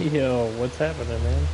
Yo, what's happening, man?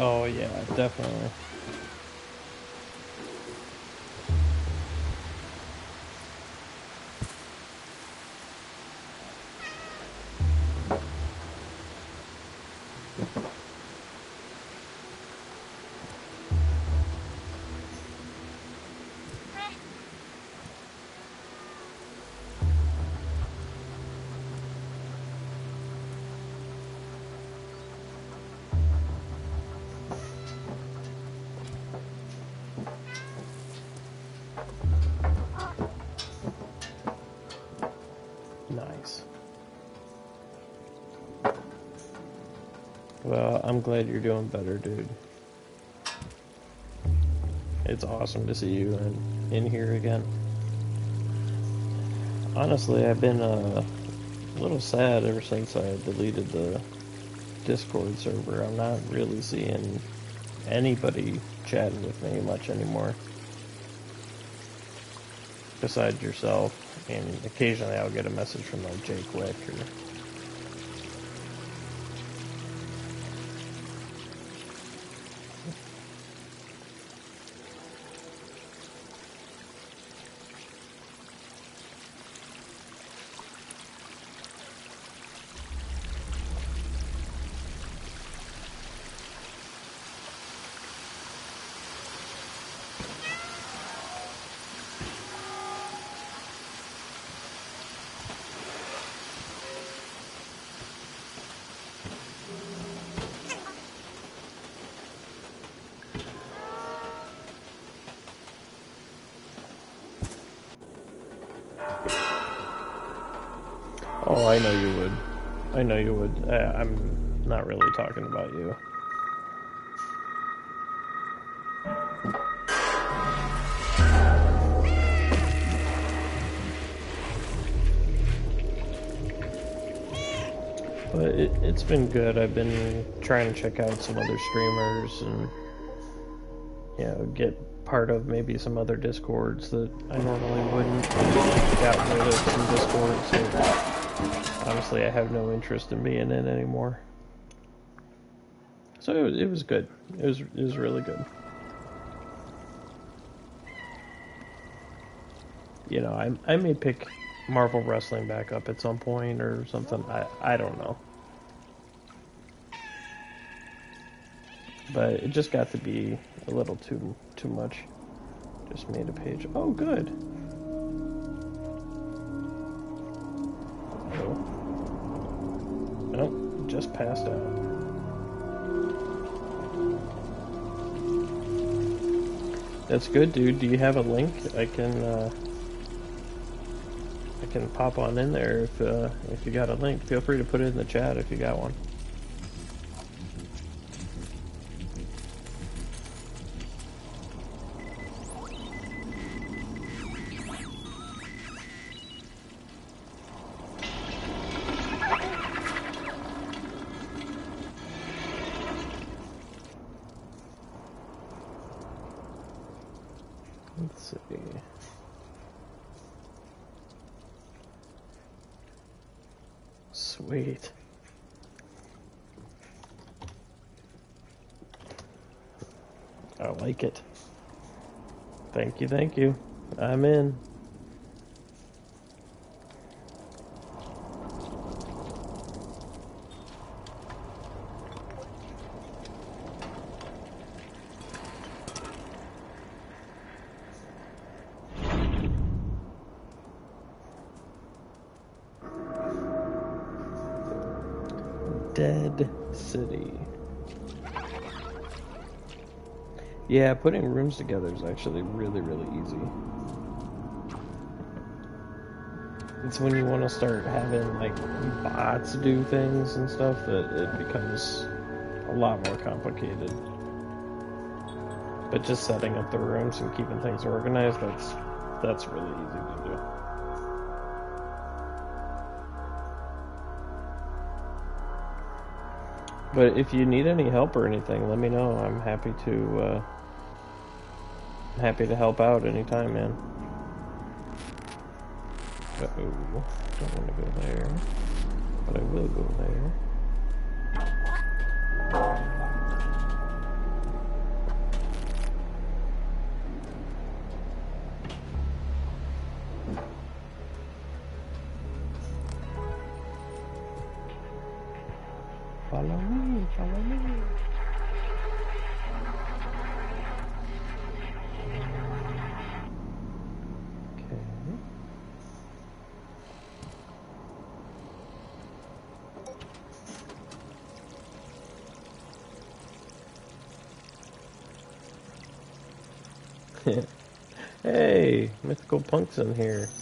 Oh, yeah, definitely. I'm glad you're doing better, dude. It's awesome to see you in, in here again. Honestly, I've been uh, a little sad ever since I deleted the Discord server. I'm not really seeing anybody chatting with me much anymore. Besides yourself, and occasionally I'll get a message from like Jake Wick or Oh, I know you would. I know you would. I, I'm not really talking about you. But it, it's been good. I've been trying to check out some other streamers and, you know, get part of maybe some other discords that I normally wouldn't. Got rid of some discords. So honestly, I have no interest in being in anymore. So it was, it was good. It was it was really good. You know, I I may pick Marvel Wrestling back up at some point or something. I I don't know. But it just got to be a little too too much. Just made a page. Oh, good. Oh. Nope, just passed out. That's good, dude. Do you have a link? I can uh, I can pop on in there if uh, if you got a link. Feel free to put it in the chat if you got one. Let's see. Sweet. I like it. Thank you, thank you. I'm in. Yeah, putting rooms together is actually really, really easy. It's when you want to start having, like, bots do things and stuff that it becomes a lot more complicated. But just setting up the rooms and keeping things organized, that's that's really easy to do. But if you need any help or anything, let me know. I'm happy to uh, happy to help out anytime, man. Uh oh, don't want to go there, but I will go there. Punks in here.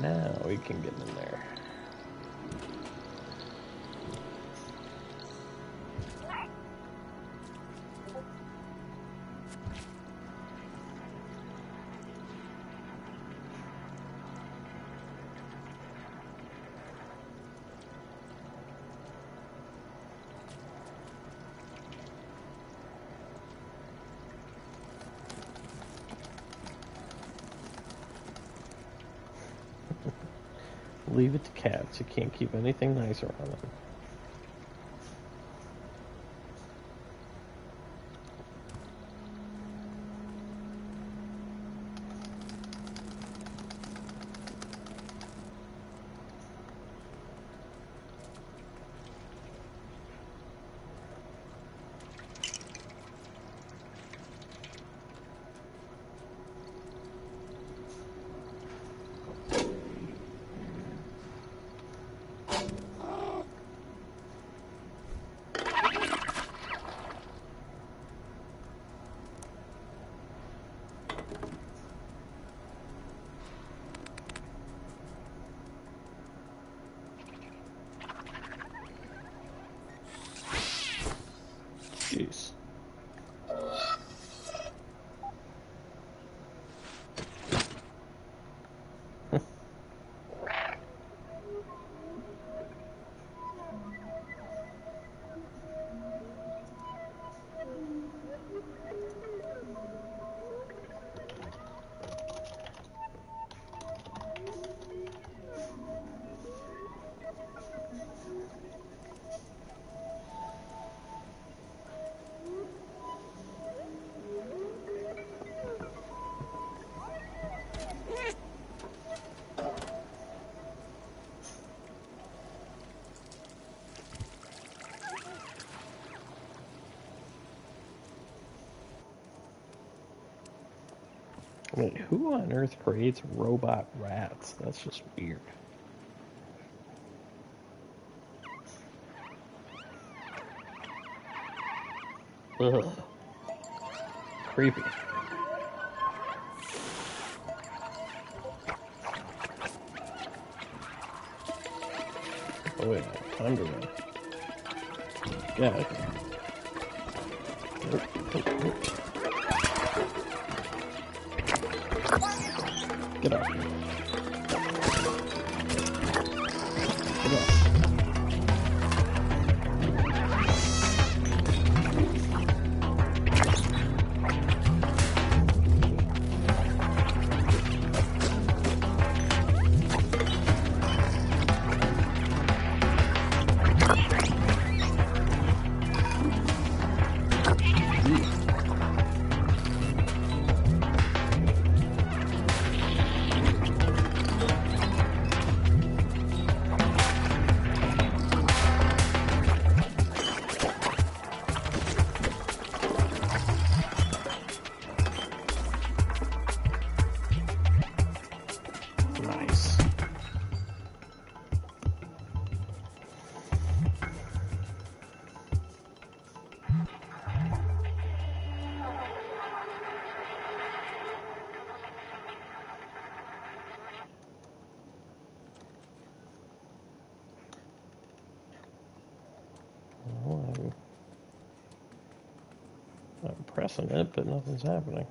Now we can get in there. Leave it to cats. You can't keep anything nice around them. Wait, who on earth creates robot rats? That's just weird. Ugh. Creepy. Oh wait, time to run. Nope. Pressing it, but nothing's happening.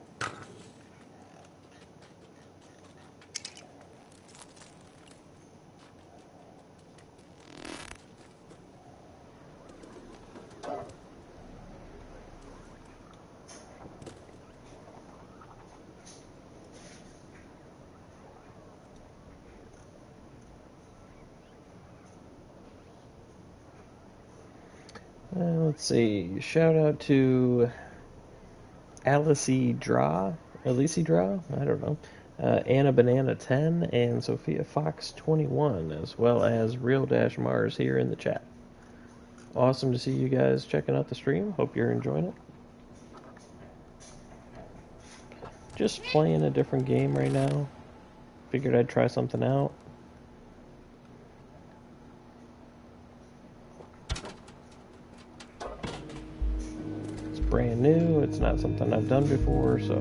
Uh, let's see. Shout out to Alice Draw, Alice Draw, I don't know. Uh, Anna Banana 10 and Sophia Fox 21, as well as Real Dash Mars here in the chat. Awesome to see you guys checking out the stream. Hope you're enjoying it. Just playing a different game right now. Figured I'd try something out. It's not something I've done before, so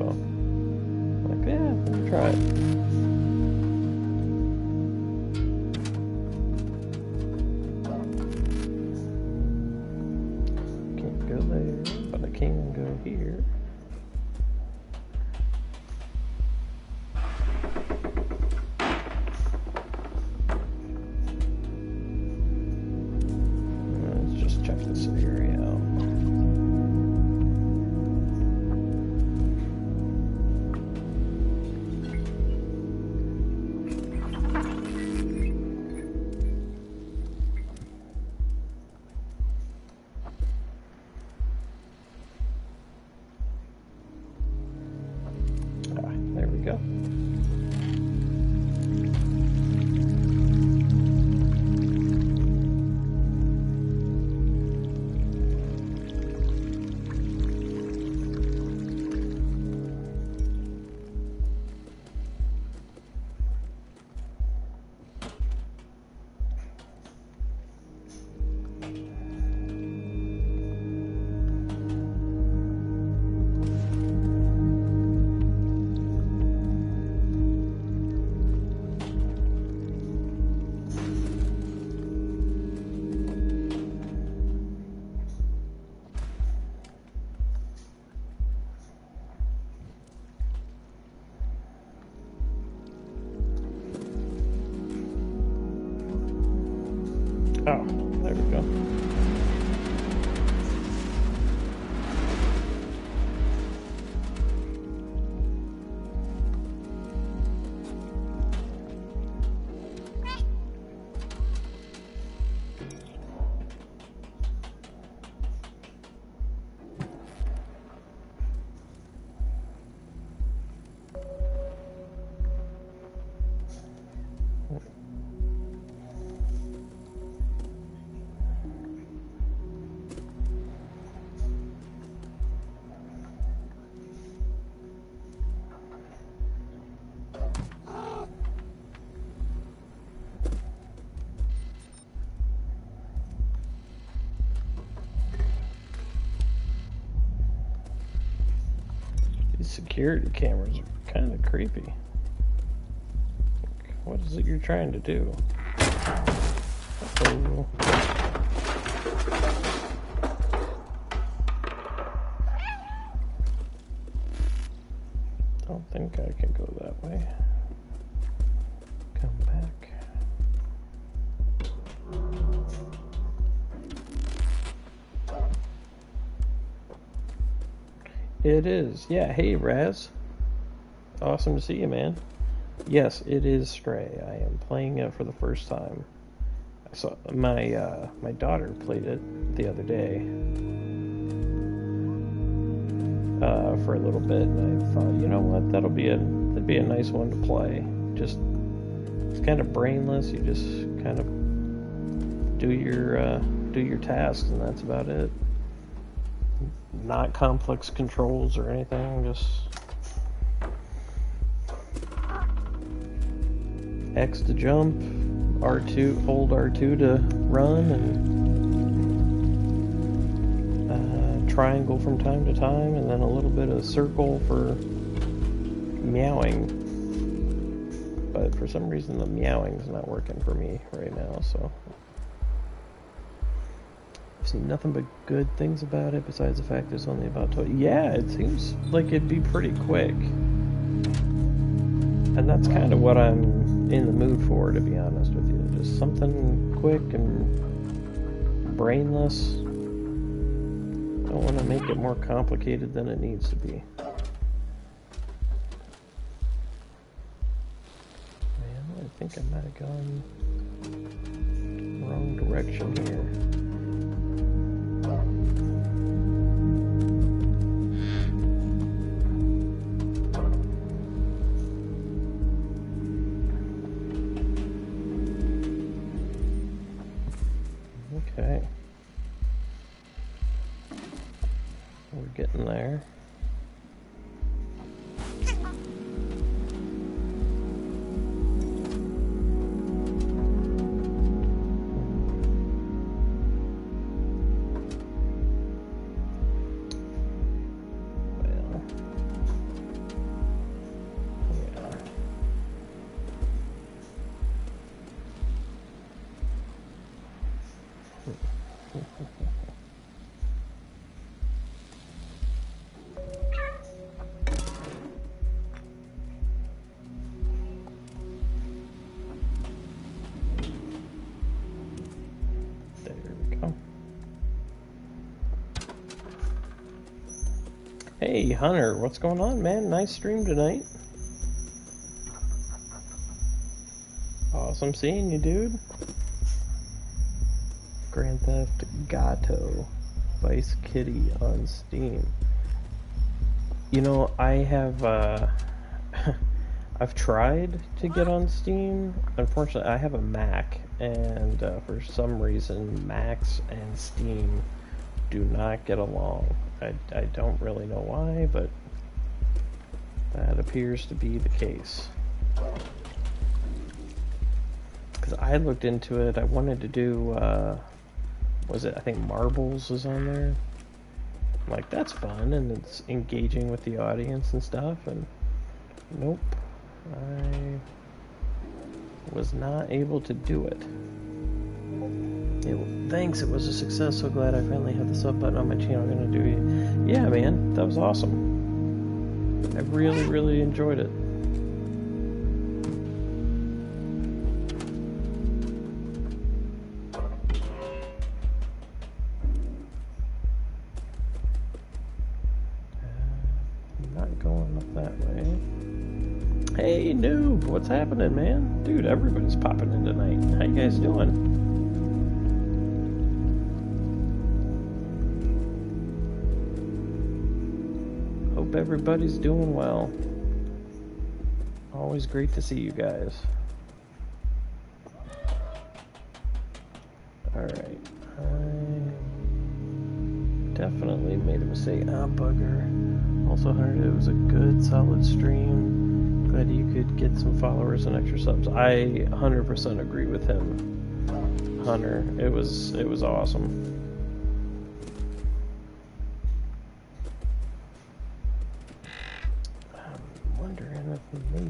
like, yeah, let me try it. There go. security cameras are kind of creepy. What is it you're trying to do? Uh-oh. Don't think I can go that way. It is. Yeah, hey Raz. Awesome to see you, man. Yes, it is Stray. I am playing it for the first time. I saw my uh, my daughter played it the other day uh, for a little bit, and I thought, you know what, that'll be a that'd be a nice one to play. Just it's kind of brainless. You just kind of do your uh, do your tasks, and that's about it. Not complex controls or anything. Just X to jump, R2, hold R2 to run, and uh, triangle from time to time, and then a little bit of circle for meowing. But for some reason, the meowing's not working for me right now, so. I've seen nothing but good things about it, besides the fact it's only about 20. Yeah, it seems like it'd be pretty quick. And that's kind of what I'm in the mood for, to be honest with you. Just something quick and brainless. Don't want to make it more complicated than it needs to be. Man, I think I might have gone wrong direction here. Hunter, what's going on, man? Nice stream tonight. Awesome seeing you, dude. Grand Theft Gato Vice Kitty on Steam. You know, I have, uh, I've tried to get on Steam. Unfortunately, I have a Mac, and uh, for some reason, Macs and Steam do not get along. I, I don't really know why, but that appears to be the case. Because I looked into it, I wanted to do, uh, was it, I think Marbles is on there. I'm like, that's fun, and it's engaging with the audience and stuff, and nope. I was not able to do it. It, thanks, it was a success. So glad I finally have the sub button on my channel. I'm gonna do it. Yeah, man, that was awesome. I really, really enjoyed it. Uh, not going up that way. Hey, noob, what's happening, man? Dude, everybody's popping in tonight. How you guys doing? Everybody's doing well. Always great to see you guys. Alright. I definitely made a mistake. Ah, bugger. Also heard it was a good, solid stream. Glad you could get some followers and extra subs. I 100% agree with him, Hunter. It was it was awesome.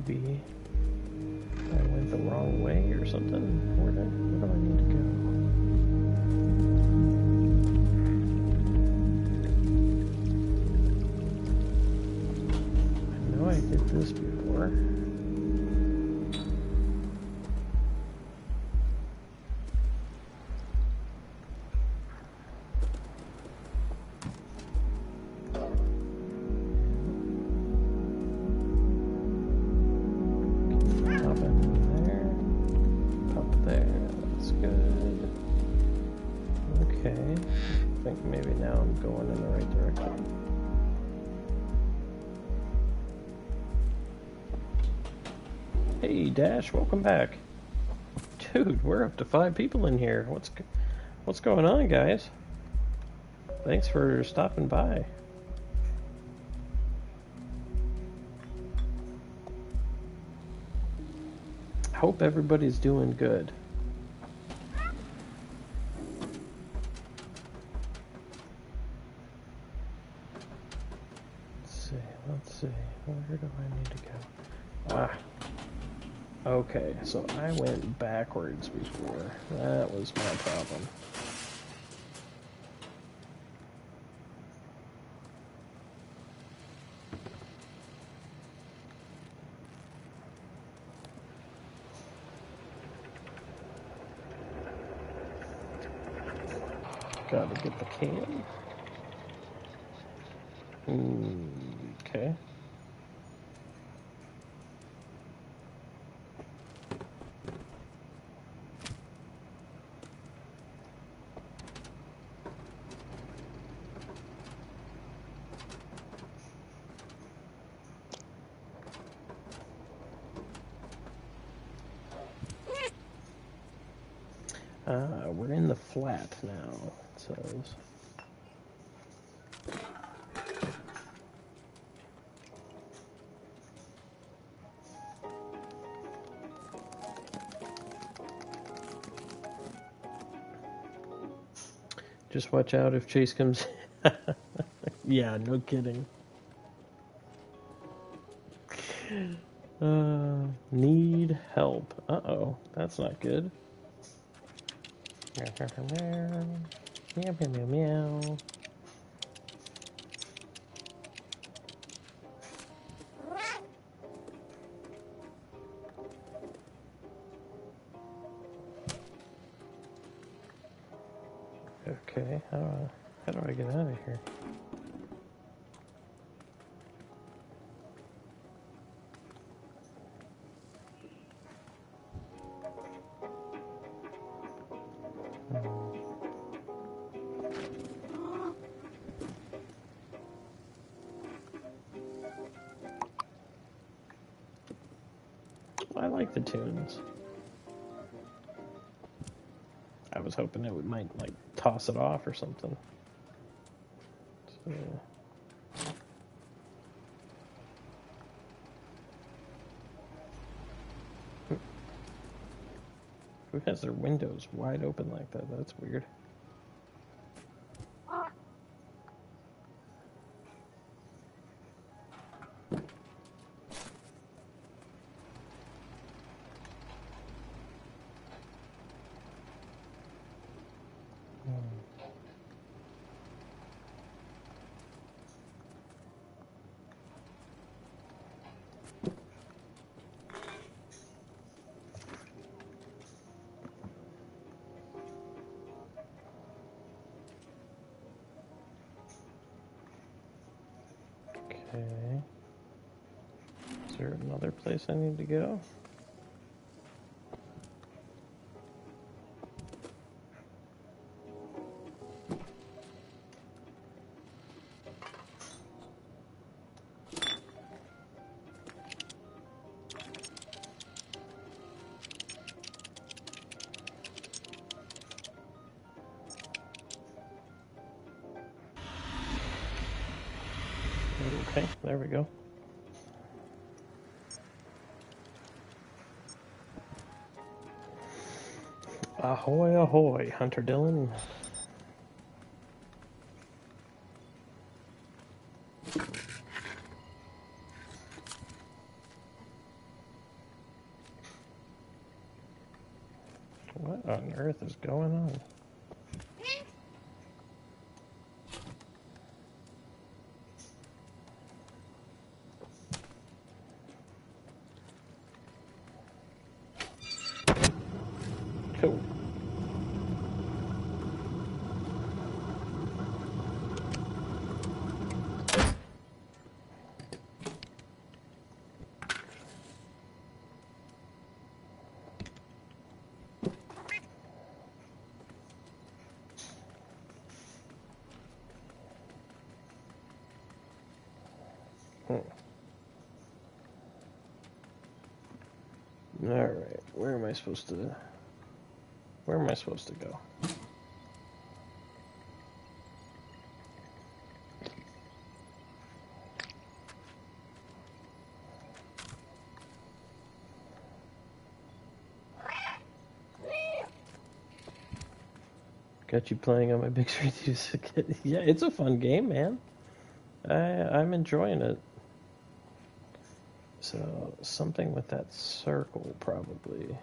Maybe Hey Dash, welcome back. Dude, we're up to five people in here. What's what's going on, guys? Thanks for stopping by. Hope everybody's doing good. Okay, so I went backwards before. That was my problem. Watch out if Chase comes. yeah, no kidding. Uh, need help. Uh oh, that's not good. Meow, meow, meow, meow, hoping it would might like toss it off or something. So, hmm. who has their windows wide open like that? That's weird. I need to go? Okay, there we go. Ahoy, ahoy, Hunter Dillon. What on earth is going on? Cool. Hmm. All right, where am I supposed to? Where am I supposed to go? Got you playing on my big screen. yeah, it's a fun game, man. I I'm enjoying it. So something with that circle probably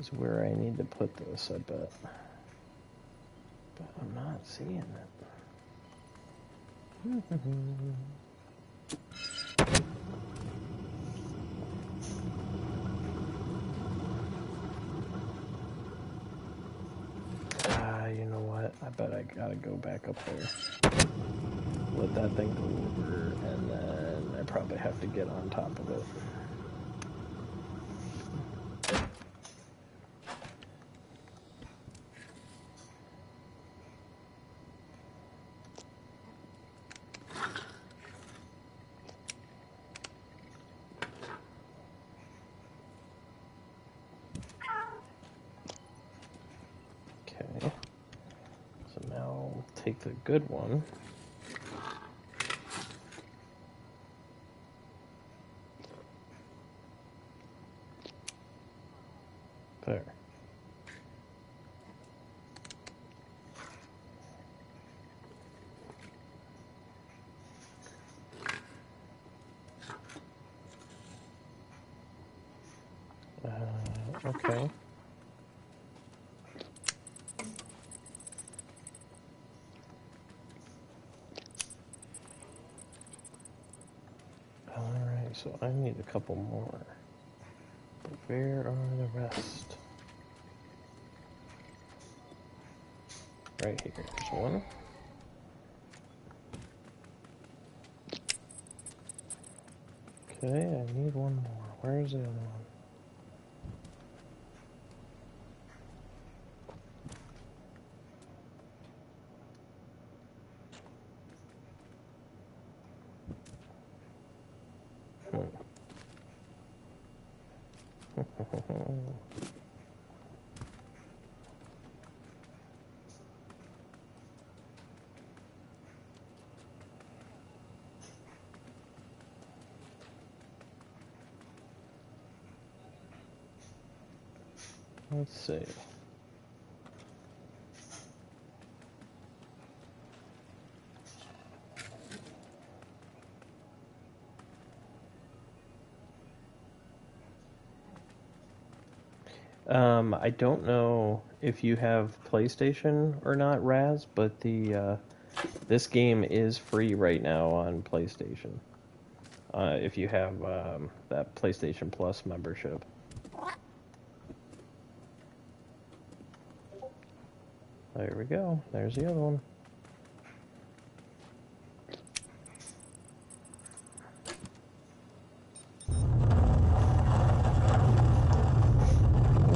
is where I need to put this, I bet. But I'm not seeing it. Ah, you know what? I bet I gotta go back up there. Let that thing go over, and then I probably have to get on top of it. Okay. So now I'll take the good one. There. Uh, okay. Alright, so I need a couple more. But where are the rest? Right here. There's one. Okay, I need one more. Where's the other one? Let's see. Um, I don't know if you have PlayStation or not, Raz, but the uh, this game is free right now on PlayStation. Uh, if you have um, that PlayStation Plus membership. There we go. There's the other one.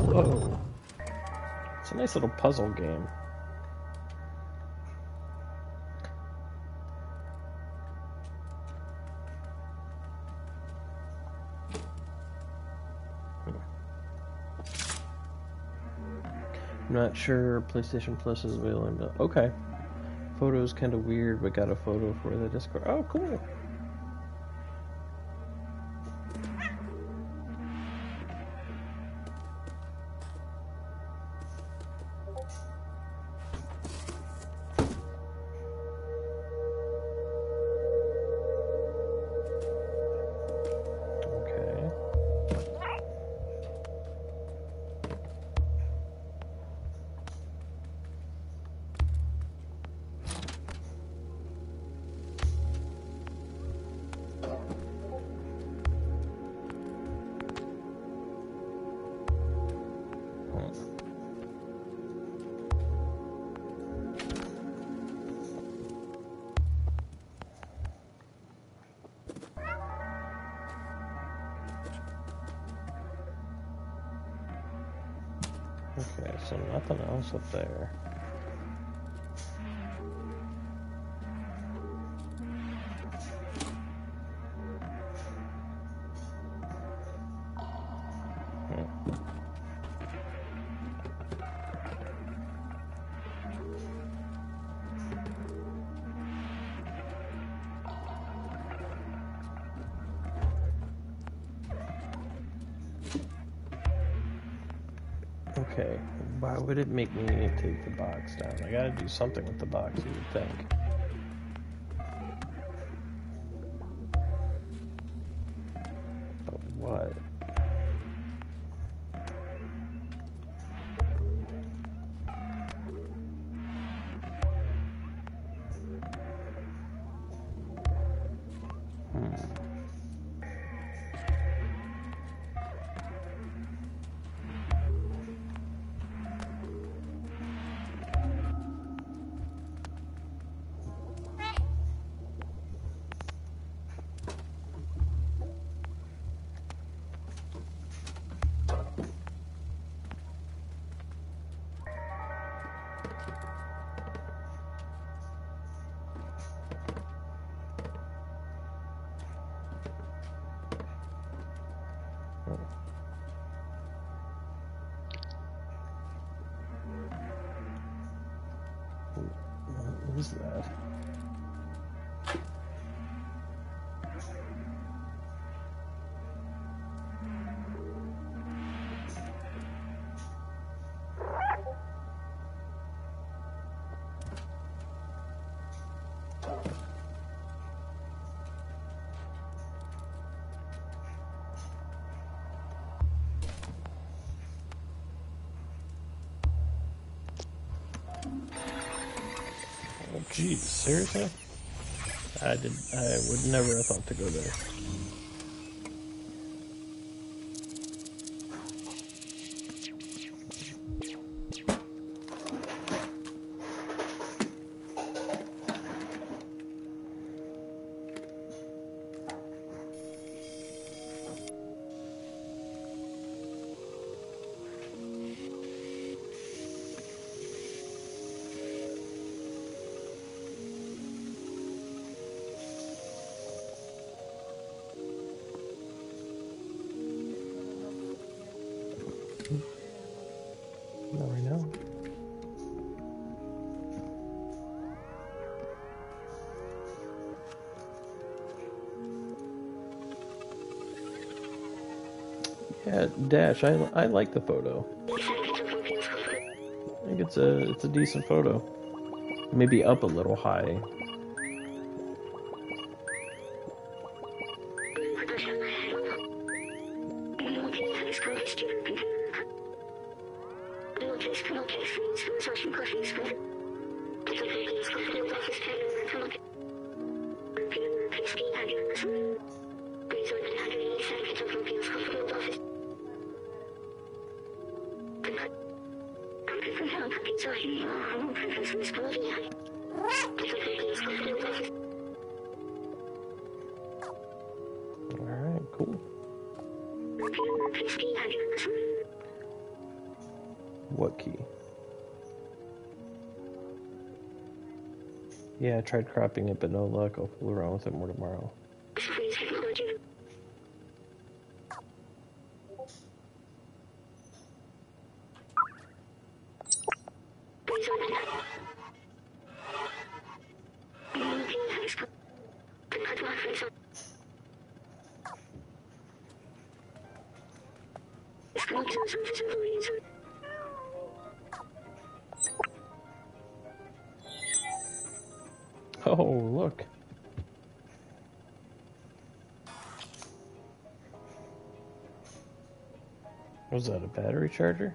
Whoa. It's a nice little puzzle game. Sure PlayStation Plus is available. Okay. Photo's kind of weird, but got a photo for the Discord. Oh, cool. So nothing else up there. Would it make me take the box down? I gotta do something with the box, you would think. Seriously? I did. I would never have thought to go there. Dash. I, I like the photo. I think it's a it's a decent photo. Maybe up a little high. Alright, cool. What key? Yeah, I tried cropping it, but no luck. I'll fool around with it more tomorrow. Was that a battery charger?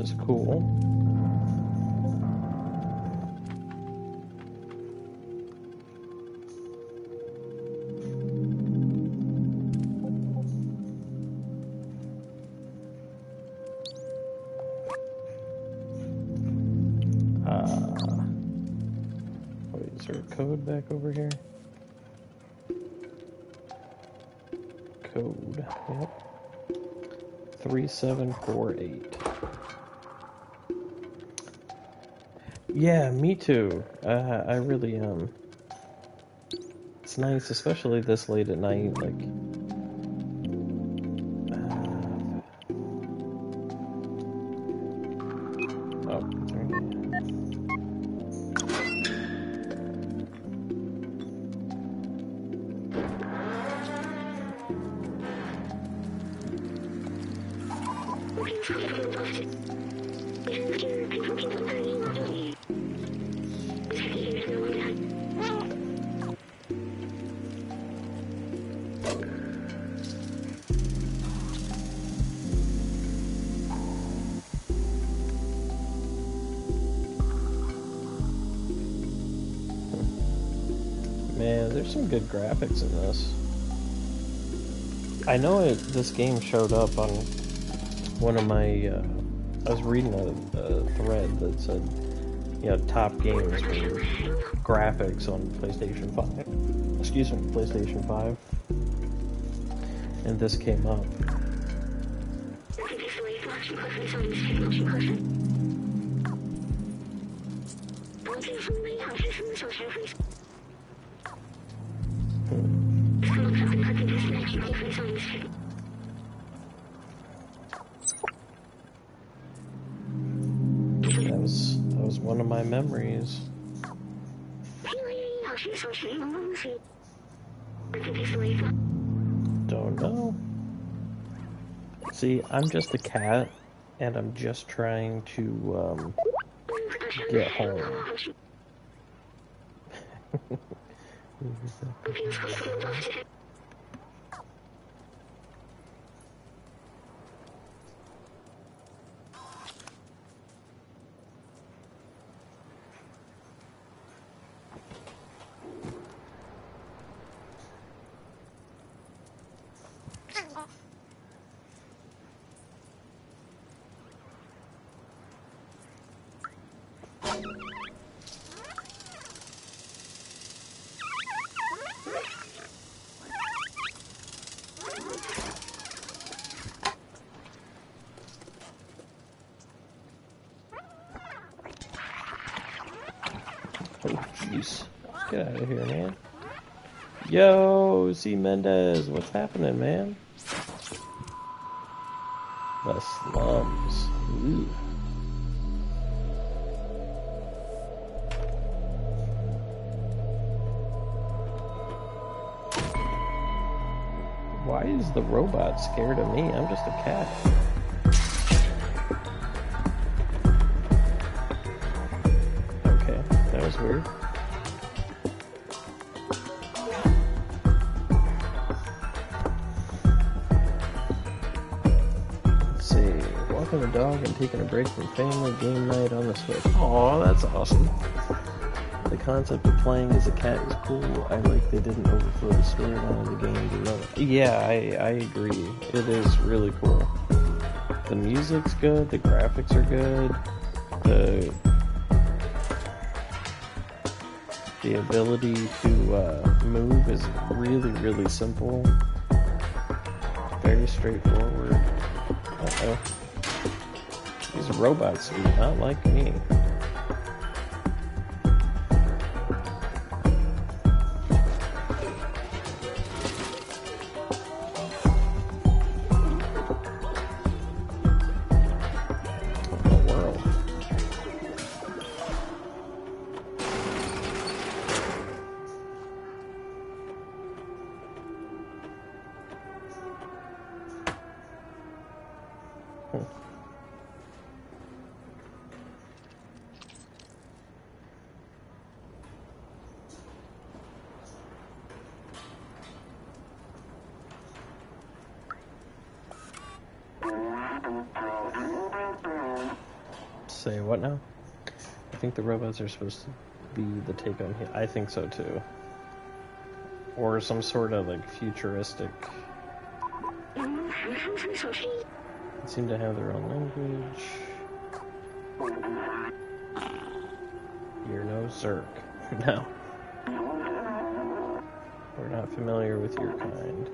is cool. Uh, wait, is there a code back over here? Code, yep. 3748. Yeah, me too. Uh, I really um it's nice, especially this late at night, like graphics in this. I know it. This game showed up on one of my. Uh, I was reading a, a thread that said, you know, top games for graphics on PlayStation Five. Excuse me, PlayStation Five. And this came up. That was that was one of my memories. Don't know. See, I'm just a cat, and I'm just trying to um, get home. Oh, jeez. Get out of here, man. Yo, C. Mendez, what's happening, man? The slums. Ooh. Why is the robot scared of me? I'm just a cat. Okay, that was weird. Taking a break from family game night on the Switch. Aw, that's awesome. The concept of playing as a cat is cool. I like they didn't overflow the storyline of the game it. Yeah, I, I agree. It is really cool. The music's good, the graphics are good, the The ability to uh, move is really, really simple. Very straightforward. Uh-oh. These robots do not like me. Think the robots are supposed to be the take on I think so too. Or some sort of like futuristic. They seem to have their own language. You're no Zurk. no. We're not familiar with your kind.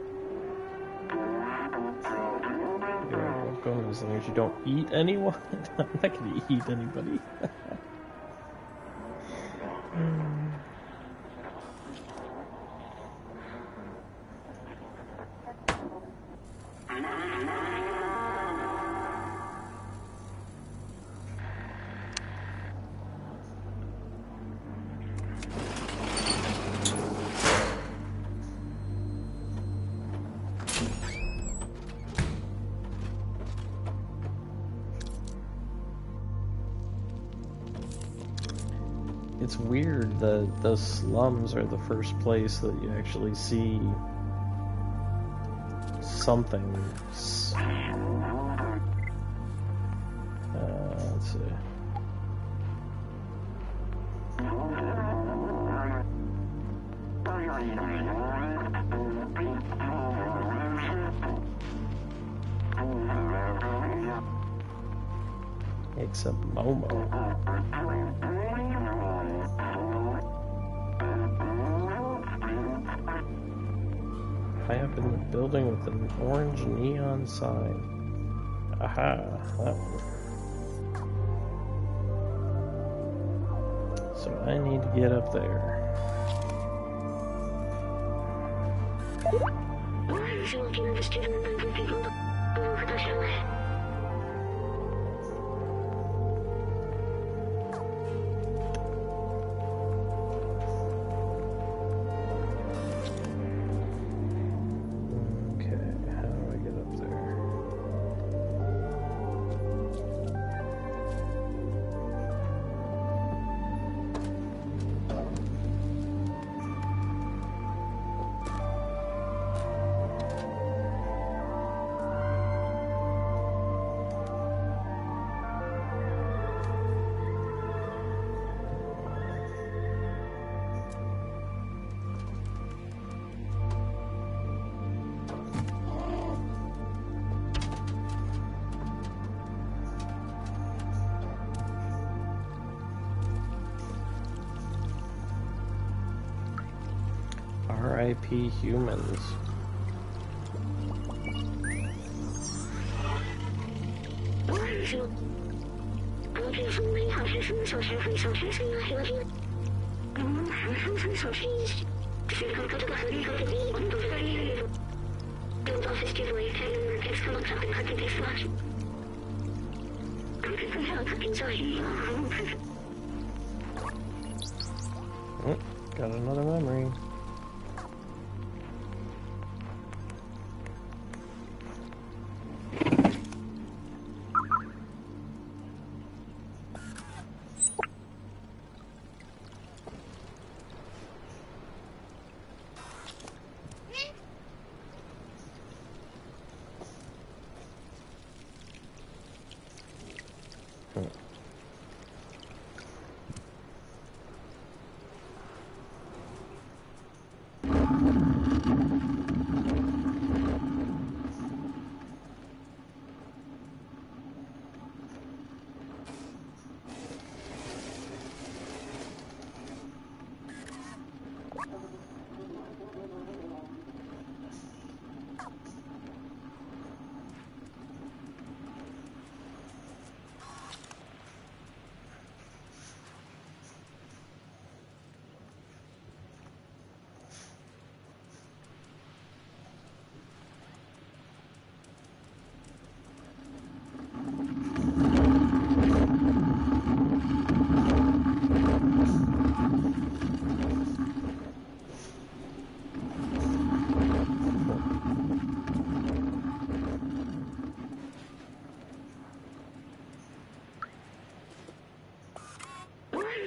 You're welcome as long as you don't eat anyone. I'm not gonna eat anybody. the slums are the first place that you actually see something. There. RIP humans. Oh, got another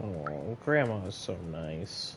Oh, Grandma is so nice.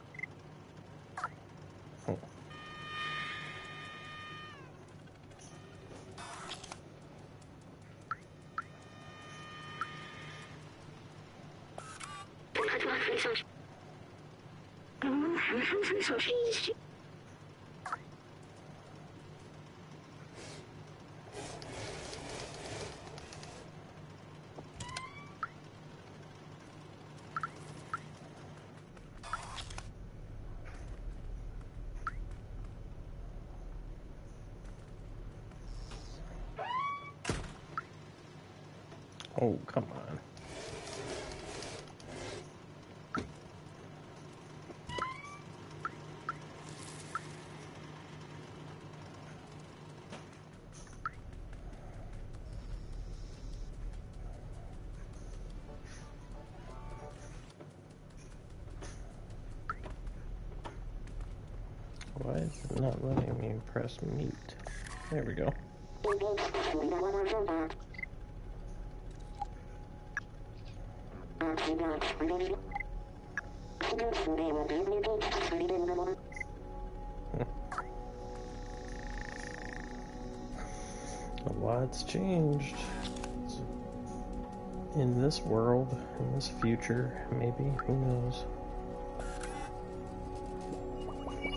Oh, come on. Why is it not letting me press meet? There we go. A lot's changed. In this world, in this future, maybe, who knows?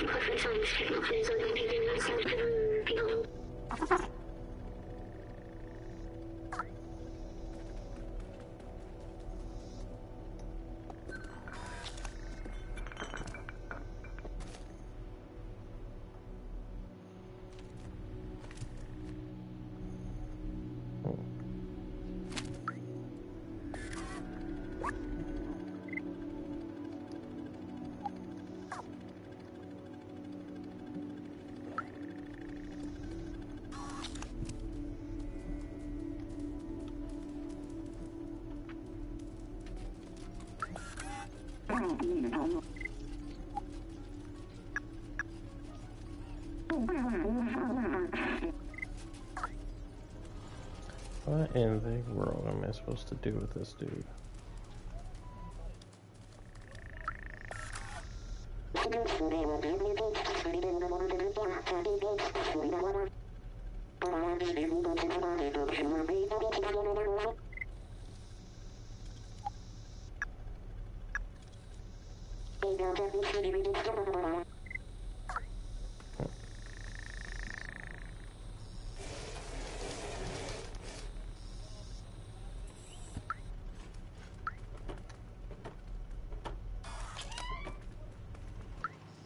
如何分享你的视频可以做到一个人 Supposed to do with this dude?